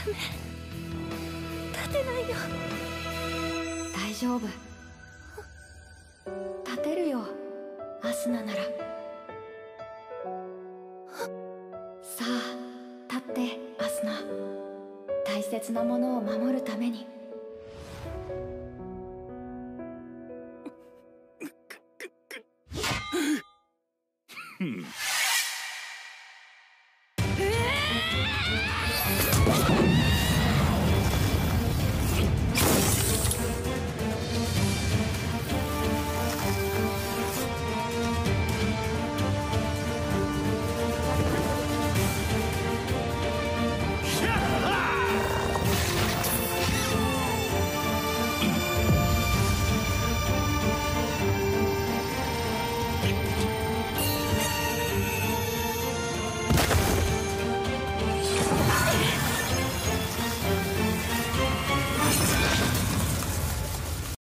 ダメ立てないよ。大丈夫。立てるよ。アスナなら。さあ立ってアスナ大切なものを守るために。う ん